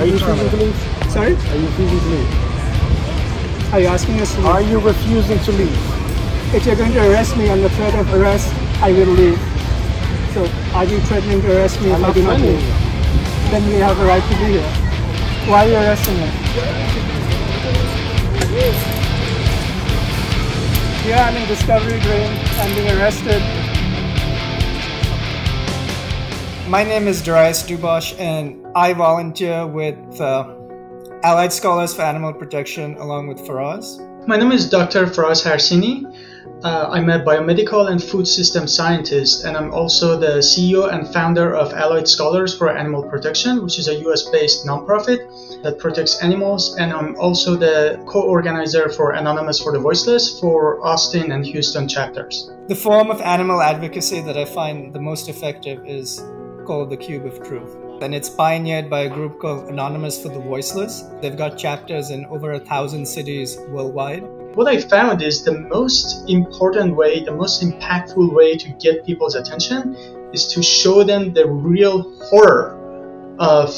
Are you refusing to leave? Sorry? Are you refusing to leave? Are you asking us to leave? Are you refusing to leave? If you're going to arrest me on the threat of arrest, I will leave. So are you threatening to arrest me I'm if I do not leave? you. Then we have a right to be here. Why are you arresting me? Here I'm in Discovery Green. I'm being arrested. My name is Daraius Dubash, and I volunteer with uh, Allied Scholars for Animal Protection along with Faraz. My name is Dr. Faraz Harsini. Uh, I'm a biomedical and food system scientist, and I'm also the CEO and founder of Allied Scholars for Animal Protection, which is a US based nonprofit that protects animals. And I'm also the co organizer for Anonymous for the Voiceless for Austin and Houston chapters. The form of animal advocacy that I find the most effective is called the Cube of Truth. And it's pioneered by a group called Anonymous for the Voiceless. They've got chapters in over a thousand cities worldwide. What I found is the most important way, the most impactful way to get people's attention is to show them the real horror of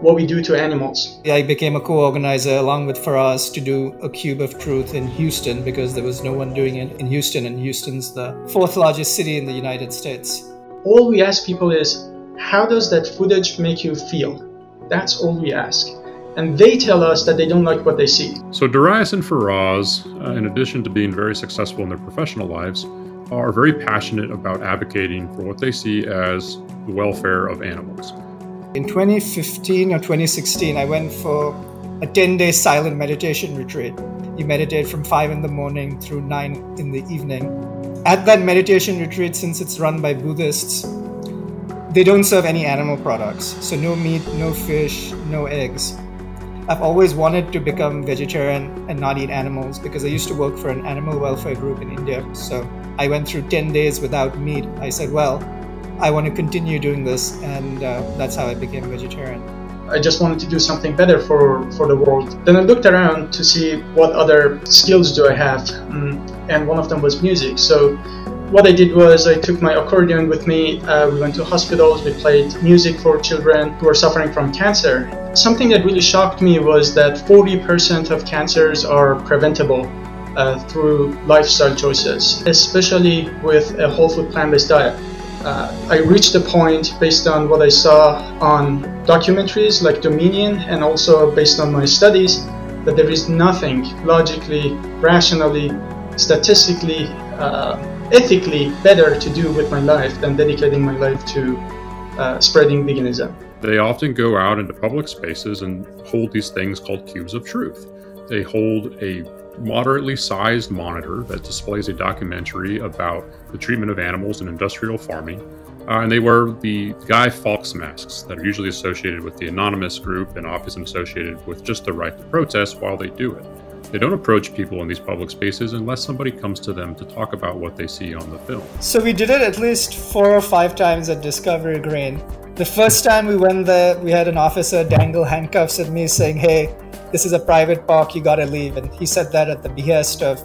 what we do to animals. I became a co-organizer along with Faraz to do a Cube of Truth in Houston because there was no one doing it in Houston, and Houston's the fourth largest city in the United States. All we ask people is, how does that footage make you feel? That's all we ask. And they tell us that they don't like what they see. So Daraius and Faraz, uh, in addition to being very successful in their professional lives, are very passionate about advocating for what they see as the welfare of animals. In 2015 or 2016, I went for a 10 day silent meditation retreat. You meditate from 5 in the morning through 9 in the evening. At that meditation retreat, since it's run by Buddhists, they don't serve any animal products. So, no meat, no fish, no eggs. I've always wanted to become vegetarian and not eat animals because I used to work for an animal welfare group in India. So, I went through 10 days without meat. I said, well, I want to continue doing this, and uh, that's how I became vegetarian. I just wanted to do something better for, for the world. Then I looked around to see what other skills do I have, mm, and one of them was music. So what I did was I took my accordion with me. Uh, we went to hospitals. We played music for children who are suffering from cancer. Something that really shocked me was that 40% of cancers are preventable uh, through lifestyle choices, especially with a whole food plant-based diet. Uh, I reached a point based on what I saw on documentaries like Dominion and also based on my studies that there is nothing logically, rationally, statistically, uh, ethically better to do with my life than dedicating my life to uh, spreading veganism. They often go out into public spaces and hold these things called cubes of truth. They hold a moderately sized monitor that displays a documentary about the treatment of animals in industrial farming. Uh, and they wear the Guy Fawkes masks that are usually associated with the anonymous group and often associated with just the right to protest while they do it. They don't approach people in these public spaces unless somebody comes to them to talk about what they see on the film. So we did it at least four or five times at Discovery Green. The first time we went there, we had an officer dangle handcuffs at me saying, Hey, this is a private park, you gotta leave. And he said that at the behest of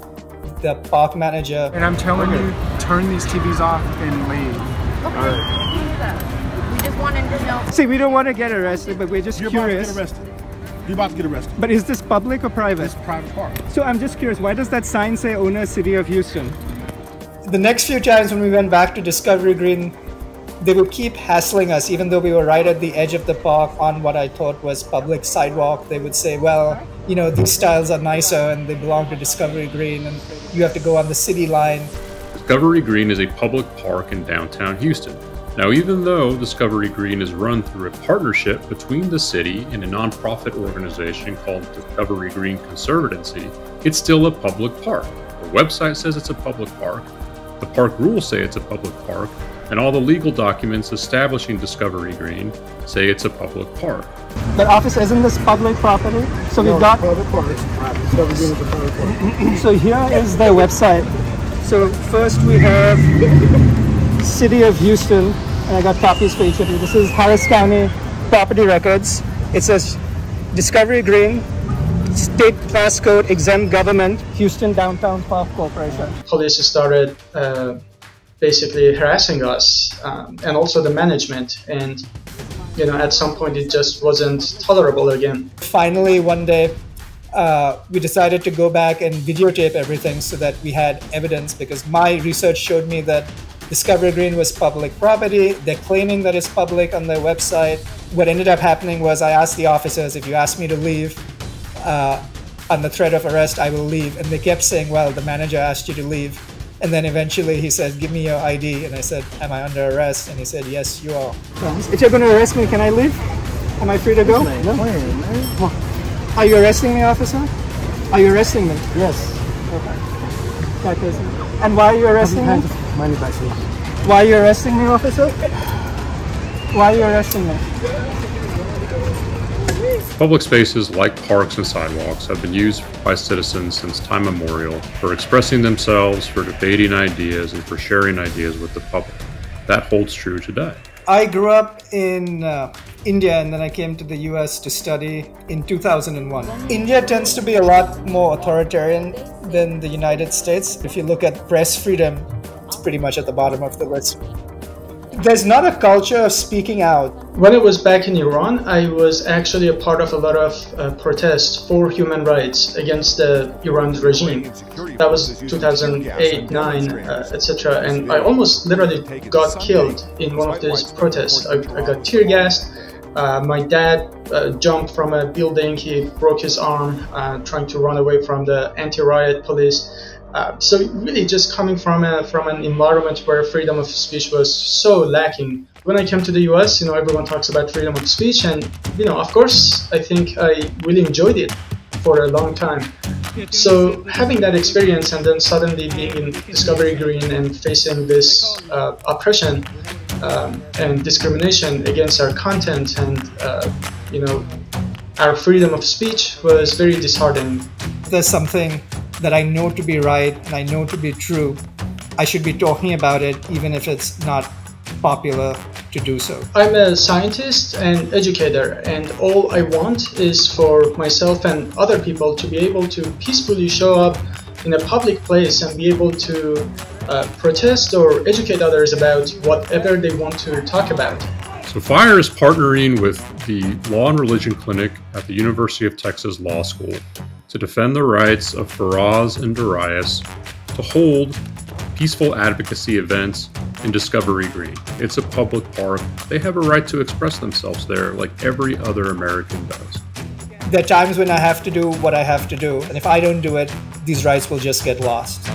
the park manager. And I'm telling you, turn these TVs off and leave. Okay, we can do that. We just wanted to know. See, we don't want to get arrested, but we're just You're curious. About to get arrested. You're about to get arrested. But is this public or private? It's a private park. So I'm just curious, why does that sign say owner City of Houston? The next few times when we went back to Discovery Green, they would keep hassling us, even though we were right at the edge of the park on what I thought was public sidewalk. They would say, well, you know, these styles are nicer and they belong to Discovery Green and you have to go on the city line. Discovery Green is a public park in downtown Houston. Now, even though Discovery Green is run through a partnership between the city and a nonprofit organization called Discovery Green Conservancy, it's still a public park. The website says it's a public park, the park rules say it's a public park, and all the legal documents establishing Discovery Green say it's a public park. But office, isn't this public property? So we've got, private park. Discovery Green is a private park. so here is the website. So first we have City of Houston, and I got copies for each of you. This is Harris County Property Records. It says Discovery Green, State Class Code Exempt Government, Houston Downtown Park Corporation. Police started uh, basically harassing us um, and also the management. And you know, at some point it just wasn't tolerable again. Finally, one day, uh, we decided to go back and videotape everything so that we had evidence because my research showed me that Discovery Green was public property. They're claiming that it's public on their website. What ended up happening was I asked the officers, if you ask me to leave uh, on the threat of arrest, I will leave. And they kept saying, well, the manager asked you to leave. And then eventually he said, give me your ID. And I said, am I under arrest? And he said, yes, you are. If you're going to arrest me, can I leave? Am I free to go? No. Are you arresting me, officer? Are you arresting me? Yes. Okay. And why are you arresting me? Money back here. Why are you arresting me, officer? Why are you arresting me? Public spaces like parks and sidewalks have been used by citizens since time immemorial for expressing themselves, for debating ideas, and for sharing ideas with the public. That holds true today. I grew up in uh, India and then I came to the US to study in 2001. India tends to be a lot more authoritarian than the United States. If you look at press freedom, it's pretty much at the bottom of the list. There's not a culture of speaking out. When I was back in Iran, I was actually a part of a lot of uh, protests for human rights against the Iran's regime. That was 2008, 9, uh, etc. And I almost literally got killed in one of these protests. I, I got tear gassed. Uh, my dad uh, jumped from a building. He broke his arm uh, trying to run away from the anti-riot police. Uh, so really, just coming from a, from an environment where freedom of speech was so lacking. When I came to the U.S., you know, everyone talks about freedom of speech, and you know, of course, I think I really enjoyed it for a long time. So having that experience and then suddenly being in Discovery Green and facing this uh, oppression um, and discrimination against our content and uh, you know our freedom of speech was very disheartening. There's something that I know to be right and I know to be true. I should be talking about it even if it's not popular to do so. I'm a scientist and educator, and all I want is for myself and other people to be able to peacefully show up in a public place and be able to uh, protest or educate others about whatever they want to talk about. So, FIRE is partnering with the Law and Religion Clinic at the University of Texas Law School to defend the rights of Faraz and Daraius to hold peaceful advocacy events in Discovery Green. It's a public park. They have a right to express themselves there like every other American does. There are times when I have to do what I have to do, and if I don't do it, these rights will just get lost.